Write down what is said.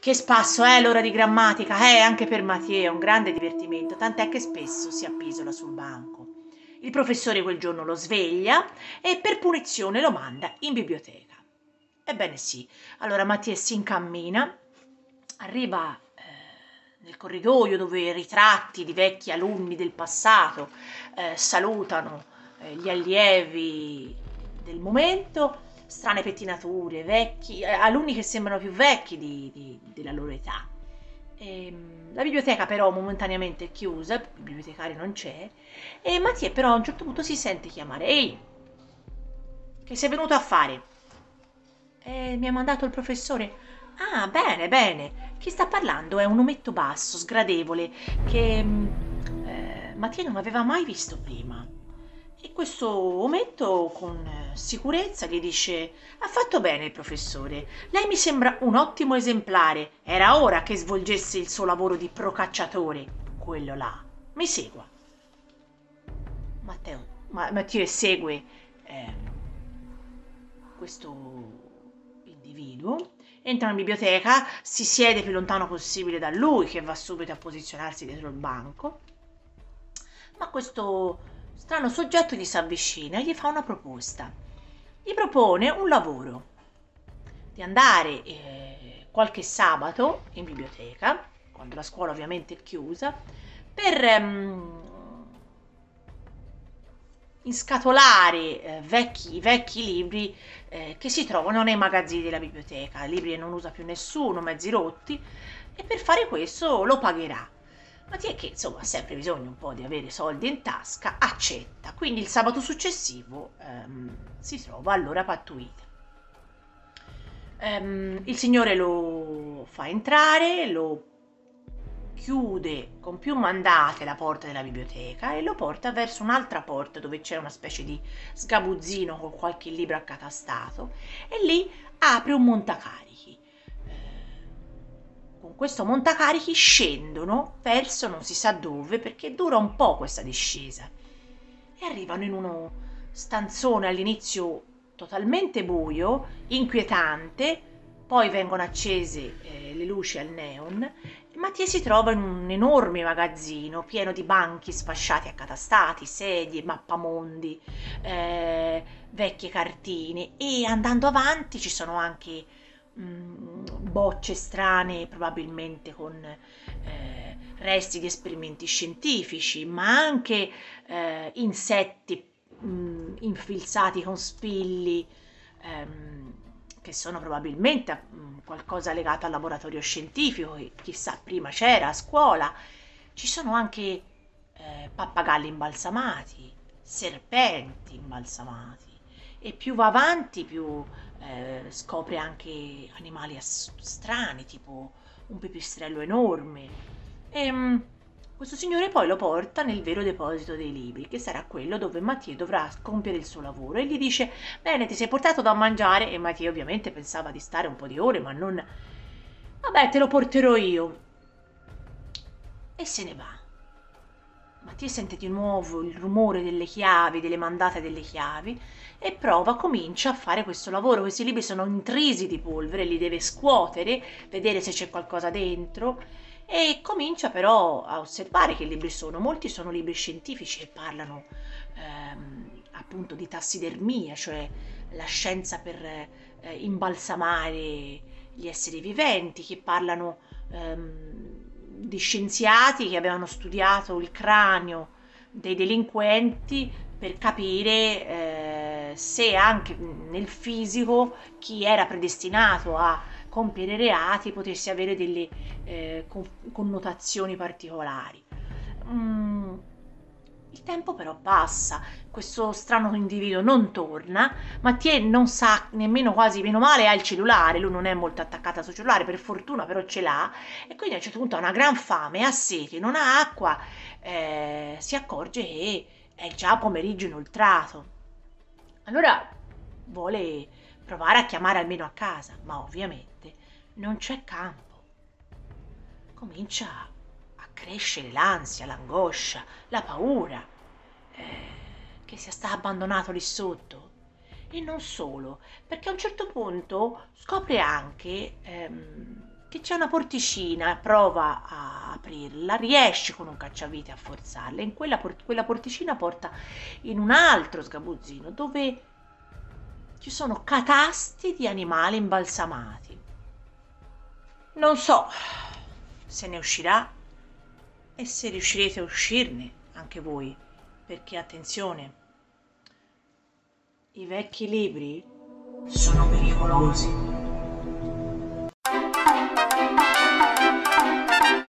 Che spasso è l'ora di grammatica, eh, anche per Mattia è un grande divertimento, tant'è che spesso si appisola sul banco. Il professore quel giorno lo sveglia e per punizione lo manda in biblioteca. Ebbene sì, allora Mattia si incammina, arriva eh, nel corridoio dove ritratti di vecchi alunni del passato eh, salutano eh, gli allievi del momento strane pettinature, vecchi, eh, alunni che sembrano più vecchi di, di, della loro età. E, ehm, la biblioteca però momentaneamente è chiusa, il bibliotecario non c'è, e Mattia però a un certo punto si sente chiamare, ehi, che sei venuto a fare? E mi ha mandato il professore. Ah, bene, bene. Chi sta parlando è un ometto basso, sgradevole, che mm, eh, Mattia non aveva mai visto prima. E questo ometto con sicurezza gli dice ha fatto bene il professore. Lei mi sembra un ottimo esemplare. Era ora che svolgesse il suo lavoro di procacciatore. Quello là. Mi segua. Matteo ma, Matteo segue eh, questo individuo entra in biblioteca si siede più lontano possibile da lui che va subito a posizionarsi dietro il banco. Ma questo strano soggetto gli si avvicina e gli fa una proposta. Gli propone un lavoro. Di andare eh, qualche sabato in biblioteca, quando la scuola ovviamente è chiusa, per ehm, inscatolare eh, vecchi, vecchi libri eh, che si trovano nei magazzini della biblioteca, libri che non usa più nessuno, mezzi rotti, e per fare questo lo pagherà ma ti è che insomma ha sempre bisogno un po' di avere soldi in tasca, accetta. Quindi il sabato successivo ehm, si trova all'ora pattuita. Ehm, il signore lo fa entrare, lo chiude con più mandate la porta della biblioteca e lo porta verso un'altra porta dove c'è una specie di sgabuzzino con qualche libro accatastato e lì apre un montacari con questo montacarichi scendono verso non si sa dove perché dura un po' questa discesa. E arrivano in uno stanzone all'inizio totalmente buio, inquietante, poi vengono accese eh, le luci al neon e Mattia si trova in un enorme magazzino pieno di banchi sfasciati accatastati, sedie, mappamondi, eh, vecchie cartine. E andando avanti ci sono anche Mm, bocce strane, probabilmente con eh, resti di esperimenti scientifici, ma anche eh, insetti mh, mm, infilzati con spilli ehm, che sono probabilmente mh, mm, qualcosa legato al laboratorio scientifico che chissà prima c'era a scuola. Ci sono anche eh, pappagalli imbalsamati, serpenti imbalsamati e più va avanti più eh, scopre anche animali ass- strani, tipo un pipistrello enorme. E ehm, questo signore poi lo porta nel vero deposito dei libri, che sarà quello dove Mattia dovrà compiere il suo lavoro e gli dice: Bene, ti sei portato da mangiare. E Mattia ovviamente pensava di stare un po' di ore, ma non. Vabbè, te lo porterò io. E se ne va. Mattia sente di nuovo il rumore delle chiavi, delle mandate delle chiavi e prova, comincia a fare questo lavoro. Questi libri sono intrisi di polvere, li deve scuotere, vedere se c'è qualcosa dentro e comincia però a osservare che libri sono. Molti sono libri scientifici che parlano ehm, appunto di tassidermia, cioè la scienza per eh, imbalsamare gli esseri viventi, che parlano ehm, di scienziati che avevano studiato il cranio dei delinquenti per capire eh, se anche nel fisico chi era predestinato a compiere reati potesse avere delle eh, connotazioni particolari. Mm, il tempo però passa, questo strano individuo non torna, Mathieu non sa nemmeno quasi meno male ha il cellulare, lui non è molto attaccata al suo cellulare, per fortuna però ce l'ha, e quindi a un certo punto ha una gran fame, ha sete, non ha acqua, eh, si accorge che è già pomeriggio inoltrato. Allora vuole provare a chiamare almeno a casa, ma ovviamente non c'è campo. Comincia crescere l'ansia, l'angoscia, la paura eh, che sia stato abbandonato lì sotto. E non solo, perché a un certo punto scopre anche ehm, che c'è una porticina, prova a aprirla, riesce con un cacciavite a forzarla, in quella, port- quella porticina porta in un altro sgabuzzino dove ci sono catasti di animali imbalsamati. Non so se ne uscirà e se riuscirete a uscirne anche voi, perché attenzione, i vecchi libri sono pericolosi.